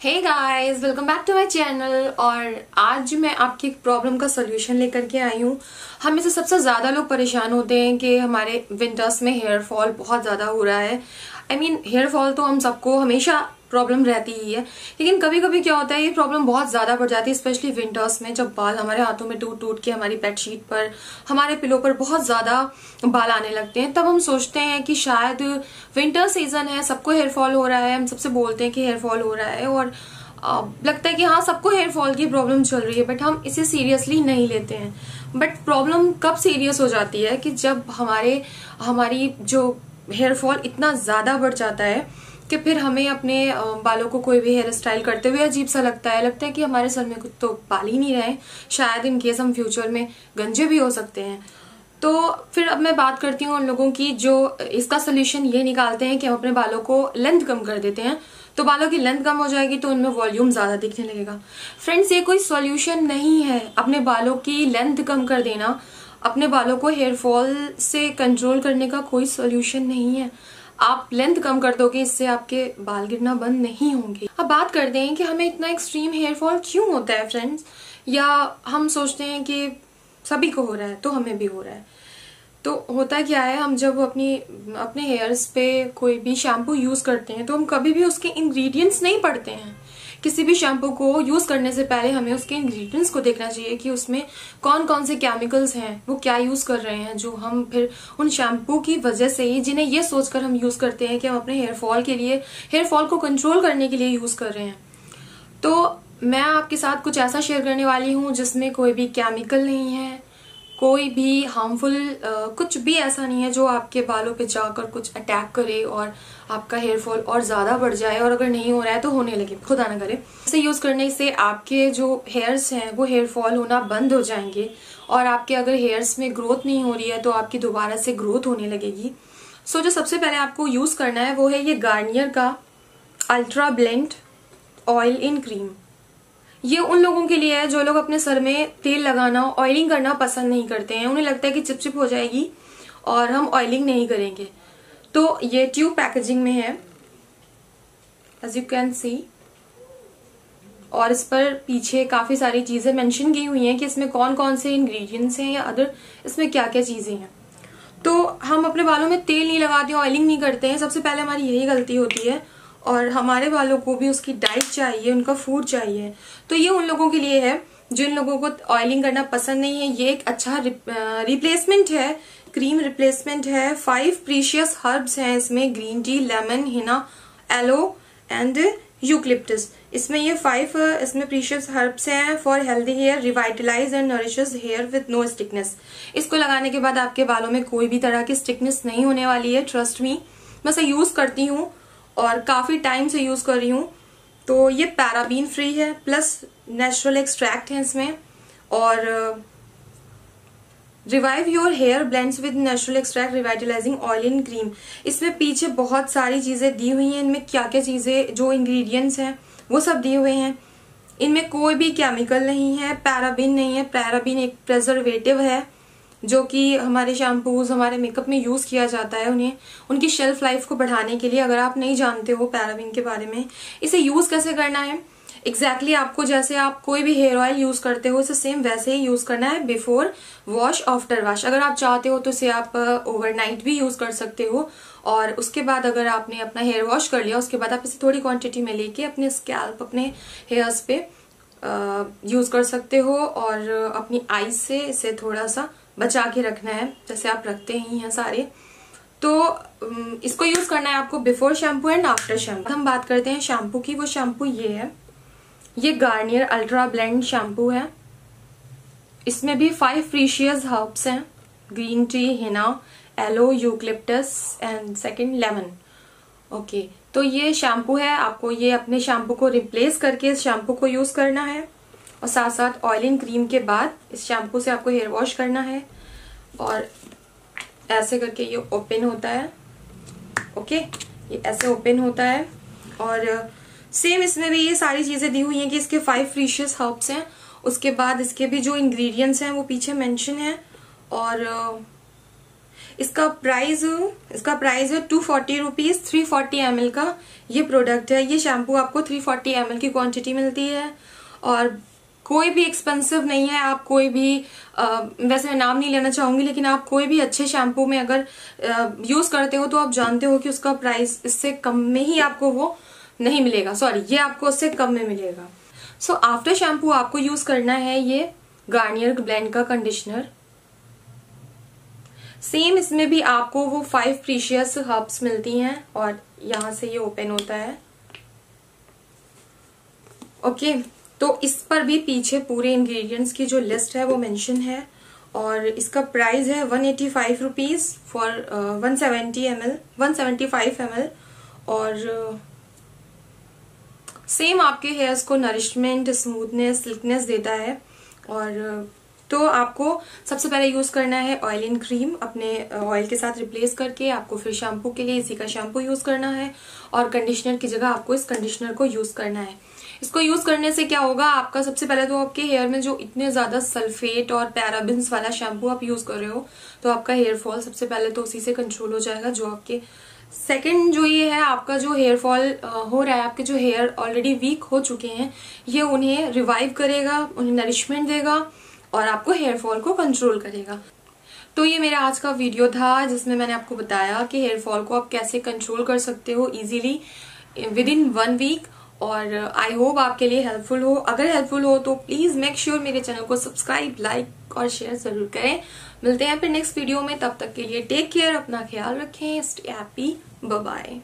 Hey guys welcome back to my channel और आज मैं आपकी एक प्रॉब्लम का सोल्यूशन लेकर के आई हूँ। हमें से सबसे ज़्यादा लोग परेशान होते हैं कि हमारे विंटर्स में हेयर फॉल बहुत ज़्यादा हो रहा है। आई मीन हेयर फॉल तो हम सबको हमेशा प्रॉब्लम रहती ही है। लेकिन कभी कभी क्या होता है, ये प्रॉब्लम बहुत ज़्यादा बढ़ जाती है स्पेशली विंटर्स में, जब बाल हमारे हाथों में टूट टूट के, हमारी बेडशीट पर, हमारे पिलो पर बहुत ज़्यादा बाल आने लगते हैं। तब हम सोचते हैं कि शायद विंटर सीज़न है, सबको हेयर फॉल हो रहा है, हम सबसे बोलते हैं कि हेयर फॉल हो रहा है और लगता है कि हाँ सबको हेयर फॉल की प्रॉब्लम चल रही है बट हम इसे सीरियसली नहीं लेते हैं। बट प्रॉब्लम कब सीरियस हो जाती है कि जब हमारे, हमारी जो हेयर फॉल इतना ज़्यादा बढ़ जाता है कि फिर हमें अपने बालों को कोई भी हेयर स्टाइल करते हुए अजीब सा लगता है। लगता है कि हमारे सर में कुछ तो बाल ही नहीं रहे। शायद इन केस हम फ्यूचर में गंजे भी हो सकते हैं। तो फिर अब मैं बात करती हूँ उन लोगों की जो इसका सोल्यूशन ये निकालते हैं कि हम अपने बालों को लेंथ कम कर देते हैं। तो बालों की लेंथ कम हो जाएगी तो उनमें वॉल्यूम ज़्यादा दिखने लगेगा। फ्रेंड्स ये कोई सॉल्यूशन नहीं है। अपने बालों की लेंथ कम कर देना। अपने बालों को हेयर फॉल से कंट्रोल करने का कोई सॉल्यूशन नहीं है। आप लेंथ कम कर दोगे, इससे आपके बाल गिरना बंद नहीं होंगे। अब बात करते हैं कि हमें इतना एक्सट्रीम हेयर फॉल क्यों होता है फ्रेंड्स या हम सोचते हैं कि सभी को हो रहा है तो हमें भी हो रहा है। तो होता क्या है, हम जब अपनी, अपने हेयर्स पे कोई भी शैम्पू यूज़ करते हैं तो हम कभी भी उसके इंग्रेडिएंट्स नहीं पढ़ते हैं। किसी भी शैम्पू को यूज़ करने से पहले हमें उसके इंग्रेडिएंट्स को देखना चाहिए कि उसमें कौन कौन से केमिकल्स हैं, वो क्या यूज़ कर रहे हैं, जो हम फिर उन शैम्पू की वजह से ही, जिन्हें ये सोचकर हम यूज़ करते हैं कि हम अपने हेयर फॉल के लिए हेयर फॉल को कंट्रोल करने के लिए यूज़ कर रहे हैं। तो मैं आपके साथ कुछ ऐसा शेयर करने वाली हूँ, जिसमें कोई भी केमिकल नहीं है कोई भी हार्मफुल कुछ भी ऐसा नहीं है जो आपके बालों पे जाकर कुछ अटैक करे और आपका हेयर फॉल और ज़्यादा बढ़ जाए और अगर नहीं हो रहा है तो होने लगे। खुदा ना करे। इसे यूज़ करने से आपके जो हेयर्स हैं वो हेयर फॉल होना बंद हो जाएँगे और आपके अगर हेयर्स में ग्रोथ नहीं हो रही है तो आपकी दोबारा से ग्रोथ होने लगेगी। सो so, जो सबसे पहले आपको यूज़ करना है वो है ये गार्नियर का ultra blend oil in cream ये उन लोगों के लिए है जो लोग अपने सर में तेल लगाना ऑयलिंग करना पसंद नहीं करते हैं। उन्हें लगता है कि चिपचिप हो जाएगी और हम ऑयलिंग नहीं करेंगे। तो ये ट्यूब पैकेजिंग में है। एज यू कैन सी और इस पर पीछे काफ़ी सारी चीज़ें मेंशन की हुई हैं कि इसमें कौन कौन से इंग्रेडिएंट्स हैं या अदर इसमें क्या क्या चीज़ें हैं। तो हम अपने बालों में तेल नहीं लगाते ऑयलिंग नहीं करते हैं। सबसे पहले हमारी यही गलती होती है और हमारे वालों को भी उसकी डाइट चाहिए, उनका फ़ूड चाहिए। तो ये उन लोगों के लिए है, जिन लोगों को ऑयलिंग करना पसंद नहीं है। ये एक अच्छा रिप्लेसमेंट है क्रीम रिप्लेसमेंट है। फाइव प्रीशियस हर्ब्स हैं इसमें green tea lemon henna aloe and eucalyptus इसमें ये फाइव इसमें प्रीशियस हर्ब्स हैं for healthy hair revitalize and nourishes hair with no stickiness इसको लगाने के बाद आपके बालों में कोई भी तरह की स्टिकनेस नहीं होने वाली है ट्रस्ट मी मैं इसे यूज़ करती हूँ और काफ़ी टाइम से यूज़ कर रही हूँ। तो ये पैराबीन फ्री है प्लस नेचुरल एक्सट्रैक्ट है इसमें। और revive your hair blends with natural extract revitalizing oil in cream इसमें पीछे बहुत सारी चीज़ें दी हुई हैं। इनमें क्या क्या चीज़ें, जो इंग्रेडिएंट्स हैं, वो सब दिए हुए हैं। इनमें कोई भी केमिकल नहीं है पैराबिन नहीं है। पैराबिन एक प्रेजर्वेटिव है। जो कि हमारे शैम्पूज हमारे मेकअप में यूज़ किया जाता है उन्हें, उनकी शेल्फ लाइफ को बढ़ाने के लिए अगर आप नहीं जानते हो पैराबिन के बारे में, इसे यूज़ कैसे करना है? एग्जैक्टली exactly आपको जैसे आप कोई भी हेयर ऑयल यूज़ करते हो, इसे सेम वैसे ही यूज़ करना है बिफोर वॉश आफ्टर वॉश अगर आप चाहते हो तो इसे आप ओवरनाइट भी यूज़ कर सकते हो और उसके बाद अगर आपने अपना हेयर वॉश कर लिया, उसके बाद आप इसे थोड़ी क्वांटिटी में लेके अपने स्कैल्प अपने हेयर्स पे यूज़ कर सकते हो और अपनी आईज से इसे थोड़ा सा बचा के रखना है, जैसे आप रखते ही हैं सारे। तो इसको यूज़ करना है आपको before shampoo and after shampoo हम बात करते हैं शैम्पू की। वो शैम्पू ये है। ये गार्नियर अल्ट्रा ब्लेंड शैम्पू है। इसमें भी फाइव प्रीशियस हर्ब्स हैं। Green tea henna aloe eucalyptus and second lemon okay तो ये शैम्पू है। आपको ये अपने शैम्पू को रिप्लेस करके इस शैम्पू को यूज़ करना है। और साथ साथ ऑयलिंग क्रीम के बाद इस शैम्पू से आपको हेयर वॉश करना है और ऐसे करके ये ओपन होता है। ओके ये ऐसे ओपन होता है और सेम इसमें भी ये सारी चीज़ें दी हुई हैं कि इसके फाइव फ्रीशियस हर्ब्स हैं। उसके बाद इसके भी जो इंग्रेडिएंट्स हैं वो पीछे मेंशन है और, इसका प्राइस इसका प्राइस है two forty rupees three forty M का। ये प्रोडक्ट है। ये शैम्पू आपको थ्री फोर्टी एम की क्वांटिटी मिलती है और कोई भी एक्सपेंसिव नहीं है आप कोई भी आ, वैसे मैं नाम नहीं लेना चाहूँगी लेकिन आप कोई भी अच्छे शैम्पू में अगर यूज़ करते हो तो आप जानते हो कि उसका प्राइस इससे कम में ही आपको वो नहीं मिलेगा। सॉरी ये आपको उससे कम में मिलेगा। सो आफ्टर शैम्पू आपको यूज़ करना है ये गार्नियर ब्लेंड का कंडीशनर सेम इसमें भी आपको वो फाइव प्रीशियस हर्ब्स मिलती हैं और यहाँ से ये ओपन होता है। ओके okay, तो इस पर भी पीछे पूरे इंग्रेडिएंट्स की जो लिस्ट है वो मेंशन है और इसका प्राइस है one eighty five rupees for one seventy M L one seventy five M L और सेम uh, आपके हेयर्स को नरिशमेंट स्मूथनेस सिल्कनेस देता है और uh, तो आपको सबसे पहले यूज़ करना है ऑयल इन क्रीम अपने ऑयल uh, के साथ रिप्लेस करके आपको फिर शैम्पू के लिए इसी का शैम्पू यूज़ करना है और कंडीशनर की जगह आपको इस कंडीशनर को यूज़ करना है। इसको यूज़ करने से क्या होगा? आपका सबसे पहले तो आपके हेयर में जो इतने ज़्यादा सल्फेट और पैराबिन्स वाला शैम्पू आप यूज़ कर रहे हो तो आपका हेयर फॉल सबसे पहले तो उसी से कंट्रोल हो जाएगा, जो आपके सेकेंड जो ये है, आपका जो हेयर फॉल हो रहा है, आपके जो हेयर ऑलरेडी वीक हो चुके हैं, ये उन्हें रिवाइव करेगा, उन्हें नरिशमेंट देगा और आपको हेयर फॉल को कंट्रोल करेगा। तो ये मेरा आज का वीडियो था, जिसमें मैंने आपको बताया कि हेयर फॉल को आप कैसे कंट्रोल कर सकते हो easily with in one week और आई होप आपके लिए हेल्पफुल हो। अगर हेल्पफुल हो तो प्लीज़ मेक श्योर मेरे चैनल को सब्सक्राइब लाइक और शेयर ज़रूर करें। मिलते हैं फिर नेक्स्ट वीडियो में। तब तक के लिए टेक केयर अपना ख्याल रखें। Stay happy bye